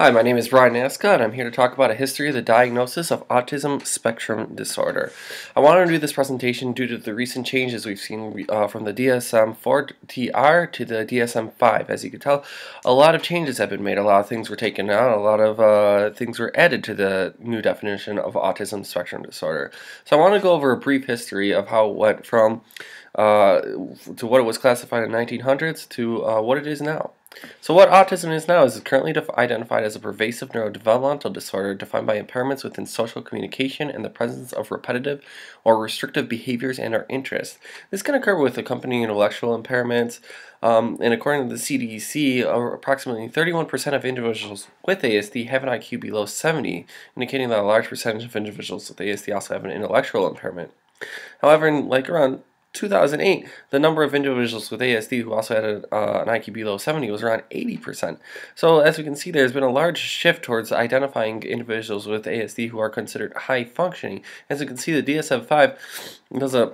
Hi, my name is Brian Nasca, and I'm here to talk about a history of the diagnosis of autism spectrum disorder. I wanted to do this presentation due to the recent changes we've seen uh, from the DSM-4TR to the DSM-5. As you can tell, a lot of changes have been made. A lot of things were taken out. A lot of uh, things were added to the new definition of autism spectrum disorder. So I want to go over a brief history of how it went from uh, to what it was classified in 1900s to uh, what it is now. So what autism is now is currently identified as a pervasive neurodevelopmental disorder defined by impairments within social communication and the presence of repetitive or restrictive behaviors and or interests. This can occur with accompanying intellectual impairments, um, and according to the CDC, uh, approximately 31% of individuals with ASD have an IQ below 70, indicating that a large percentage of individuals with ASD also have an intellectual impairment. However, in like around 2008, the number of individuals with ASD who also had a, uh, an IQ below 70 was around 80%. So as we can see, there's been a large shift towards identifying individuals with ASD who are considered high functioning. As you can see, the DSM-5 does a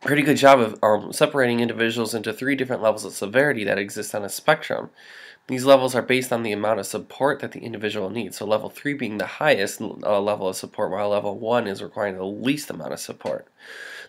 pretty good job of um, separating individuals into three different levels of severity that exist on a spectrum. These levels are based on the amount of support that the individual needs. So level 3 being the highest uh, level of support, while level 1 is requiring the least amount of support.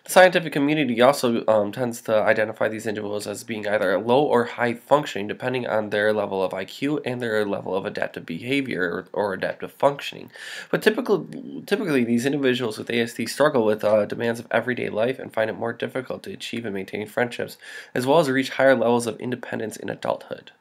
The scientific community also um, tends to identify these individuals as being either low or high functioning depending on their level of IQ and their level of adaptive behavior or, or adaptive functioning. But typically, typically, these individuals with ASD struggle with uh, demands of everyday life and find it more difficult to achieve and maintain friendships, as well as reach higher levels of independence in adulthood.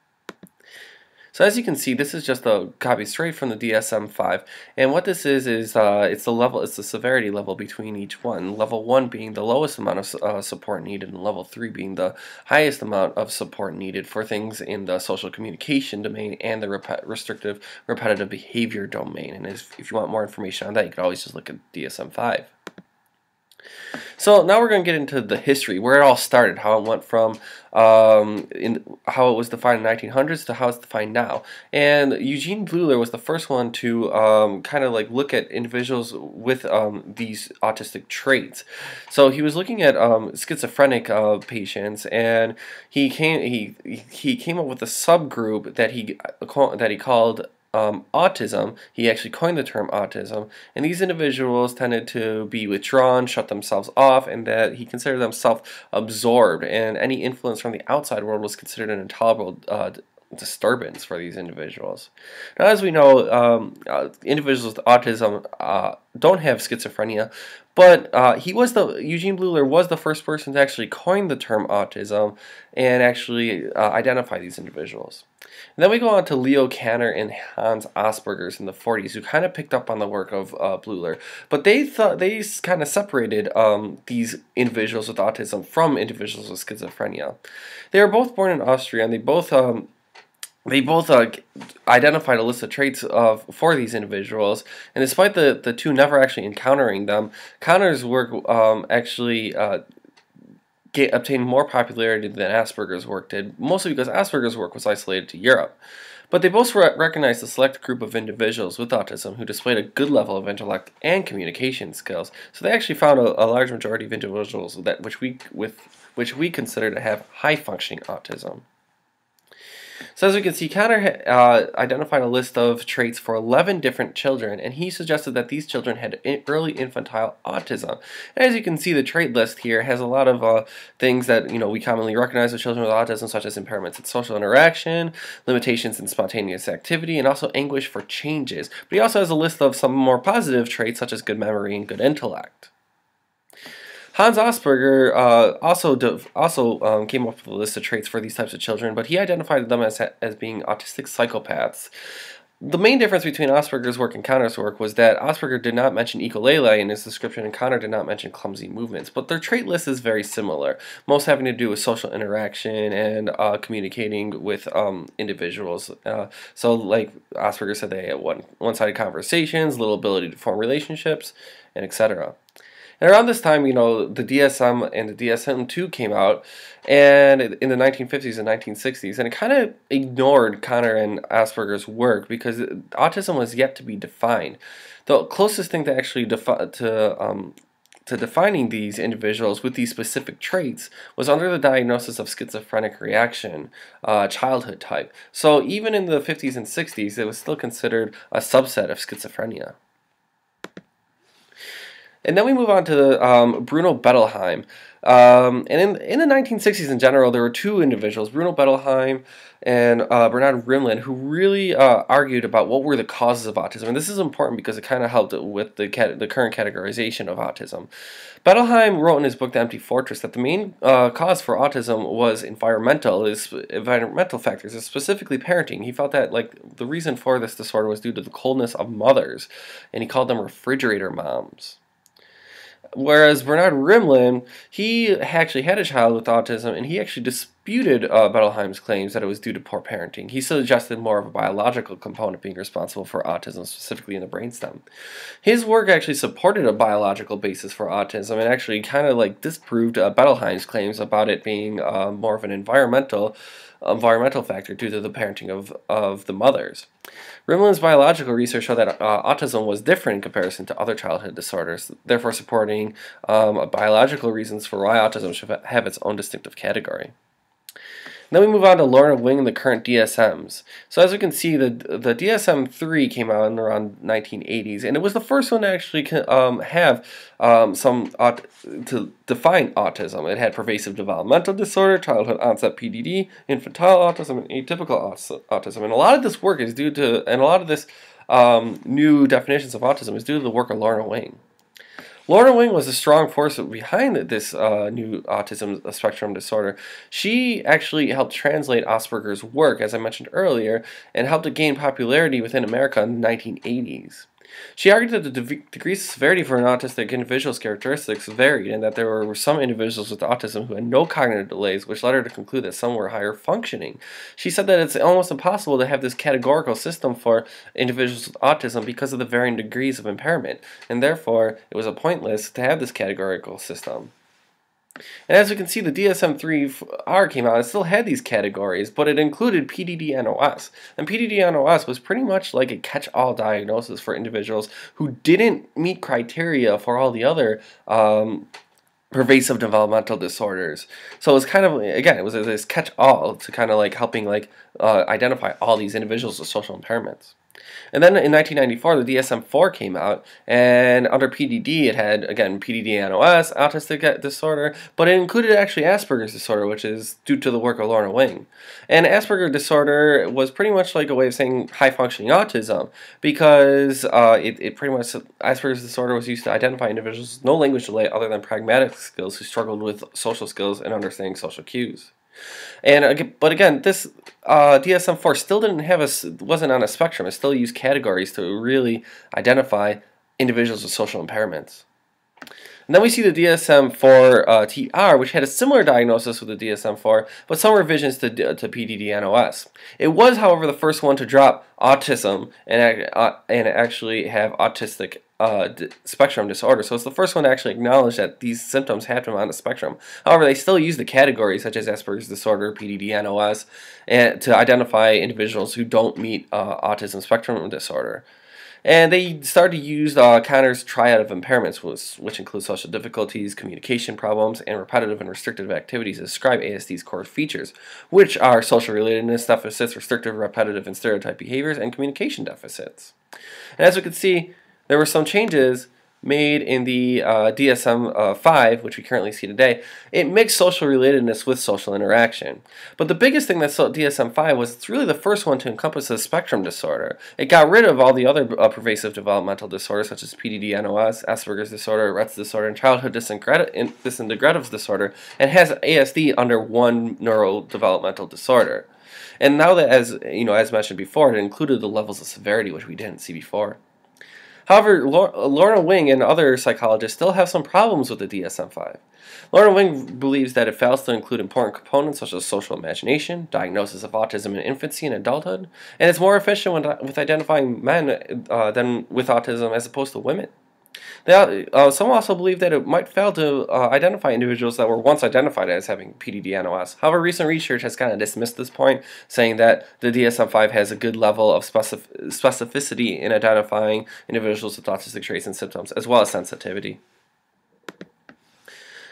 So as you can see, this is just a copy straight from the DSM-5, and what this is is uh, it's the level, it's the severity level between each one. Level one being the lowest amount of uh, support needed, and level three being the highest amount of support needed for things in the social communication domain and the rep restrictive repetitive behavior domain. And if, if you want more information on that, you can always just look at DSM-5. So now we're going to get into the history, where it all started, how it went from um, in how it was defined in the 1900s to how it's defined now. And Eugene Bleuler was the first one to um, kind of like look at individuals with um, these autistic traits. So he was looking at um, schizophrenic uh, patients, and he came he he came up with a subgroup that he that he called um, autism, he actually coined the term autism, and these individuals tended to be withdrawn, shut themselves off, and that he considered them self-absorbed, and any influence from the outside world was considered an intolerable uh, disturbance for these individuals. Now, as we know, um, uh, individuals with autism uh, don't have schizophrenia, but uh, he was the Eugene Bleuler was the first person to actually coin the term autism and actually uh, identify these individuals. And then we go on to Leo Kanner and Hans Asperger's in the 40s, who kind of picked up on the work of uh, Bleuler, but they thought they kind of separated um, these individuals with autism from individuals with schizophrenia. They were both born in Austria, and they both um, they both uh, identified a list of traits of for these individuals, and despite the, the two never actually encountering them, Kanner's work um, actually uh, get, obtained more popularity than Asperger's work did, mostly because Asperger's work was isolated to Europe. But they both re recognized a select group of individuals with autism who displayed a good level of intellect and communication skills. So they actually found a, a large majority of individuals that which we with which we consider to have high functioning autism. So as we can see, Kanner uh, identified a list of traits for 11 different children, and he suggested that these children had early infantile autism. And as you can see, the trait list here has a lot of uh, things that you know we commonly recognize with children with autism, such as impairments in social interaction, limitations in spontaneous activity, and also anguish for changes. But he also has a list of some more positive traits, such as good memory and good intellect. Hans Asperger uh, also also um, came up with a list of traits for these types of children, but he identified them as as being autistic psychopaths. The main difference between Asperger's work and Kanner's work was that Asperger did not mention echolalia in his description and Kanner did not mention clumsy movements, but their trait list is very similar, most having to do with social interaction and uh, communicating with um, individuals. Uh, so like Asperger said they had one, one-sided conversations, little ability to form relationships, and etc. And around this time, you know, the DSM and the DSM-2 came out, and in the 1950s and 1960s, and it kind of ignored Kanner and Asperger's work because autism was yet to be defined. The closest thing to actually defi- to um, to defining these individuals with these specific traits was under the diagnosis of schizophrenic reaction, uh, childhood type. So even in the 50s and 60s, it was still considered a subset of schizophrenia. And then we move on to um, Bruno Bettelheim. Um, and in, in the 1960s in general, there were two individuals, Bruno Bettelheim and uh, Bernard Rimland, who really uh, argued about what were the causes of autism. And this is important because it kind of helped with the, the current categorization of autism. Bettelheim wrote in his book The Empty Fortress that the main uh, cause for autism was environmental, is environmental factors, specifically parenting. He felt that like the reason for this disorder was due to the coldness of mothers, and he called them refrigerator moms. Whereas Bernard Rimland, he actually had a child with autism, and he actually disputed uh, Bettelheim's claims that it was due to poor parenting. He suggested more of a biological component being responsible for autism, specifically in the brainstem. His work actually supported a biological basis for autism, and actually kind of like disproved uh, Bettelheim's claims about it being uh, more of an environmental environmental factor due to the parenting of, of the mothers. Rimland's biological research showed that uh, autism was different in comparison to other childhood disorders, therefore supporting um, biological reasons for why autism should have its own distinctive category. Then we move on to Lorna Wing and the current DSMs. So as we can see, the the DSM-3 came out in around 1980s, and it was the first one to actually um, have um, some to define autism. It had pervasive developmental disorder, childhood onset PDD, infantile autism, and atypical autism. And a lot of this work is due to, and a lot of this um, new definitions of autism is due to the work of Lorna Wing. Lorna Wing was a strong force behind this uh, new autism spectrum disorder. She actually helped translate Asperger's work, as I mentioned earlier, and helped it gain popularity within America in the 1980s. She argued that the de degrees of severity for an autistic individual's characteristics varied, and that there were some individuals with autism who had no cognitive delays, which led her to conclude that some were higher functioning. She said that it's almost impossible to have this categorical system for individuals with autism because of the varying degrees of impairment, and therefore it was pointless to have this categorical system. And as we can see, the DSM-3R came out. It still had these categories, but it included PDD-NOS. And PDD-NOS was pretty much like a catch-all diagnosis for individuals who didn't meet criteria for all the other um, pervasive developmental disorders. So it was kind of again, it was this catch-all to kind of like helping like uh, identify all these individuals with social impairments. And then in 1994, the DSM-4 came out, and under PDD, it had, again, PDD-NOS, autistic disorder, but it included actually Asperger's disorder, which is due to the work of Lorna Wing. And Asperger's disorder was pretty much like a way of saying high-functioning autism, because uh, it, it pretty much, Asperger's disorder was used to identify individuals with no language delay other than pragmatic skills who struggled with social skills and understanding social cues. And but again, this uh, DSM-4 still didn't have a wasn't on a spectrum. It still used categories to really identify individuals with social impairments. And then we see the DSM-4 uh, TR, which had a similar diagnosis with the DSM-4, but some revisions to, to PDD-NOS. It was, however, the first one to drop autism and, uh, and actually have autistic uh, spectrum disorder. So it's the first one to actually acknowledge that these symptoms happen on the spectrum. However, they still use the categories such as Asperger's disorder, PDD, NOS, and to identify individuals who don't meet uh, autism spectrum disorder. And they started to use uh, Kanner's triad of impairments, which, which include social difficulties, communication problems, and repetitive and restrictive activities to describe ASD's core features, which are social relatedness deficits, restrictive, repetitive, and stereotype behaviors, and communication deficits. And as we can see, there were some changes made in the uh, DSM-5, uh, which we currently see today. It mixed social relatedness with social interaction. But the biggest thing that DSM-5 was it's really the first one to encompass a spectrum disorder. It got rid of all the other uh, pervasive developmental disorders such as PDD, NOS, Asperger's disorder, Rett's disorder, and childhood disintegrative disorder, and has ASD under one neurodevelopmental disorder. And now that, as you know, as mentioned before, it included the levels of severity, which we didn't see before. However, Lorna Wing and other psychologists still have some problems with the DSM-5. Lorna Wing believes that it fails to include important components such as social imagination, diagnosis of autism in infancy and adulthood, and it's more efficient with identifying men uh, than with autism as opposed to women. They, uh, some also believe that it might fail to uh, identify individuals that were once identified as having PDD-NOS. However, recent research has kind of dismissed this point, saying that the DSM-5 has a good level of specific specificity in identifying individuals with autistic traits and symptoms, as well as sensitivity.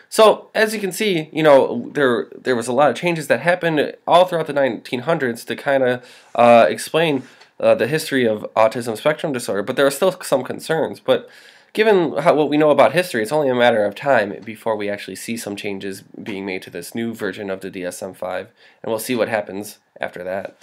So as you can see, you know there there was a lot of changes that happened all throughout the 1900s to kind of uh, explain uh, the history of autism spectrum disorder, but there are still some concerns. But given how, what we know about history, it's only a matter of time before we actually see some changes being made to this new version of the DSM-5, and we'll see what happens after that.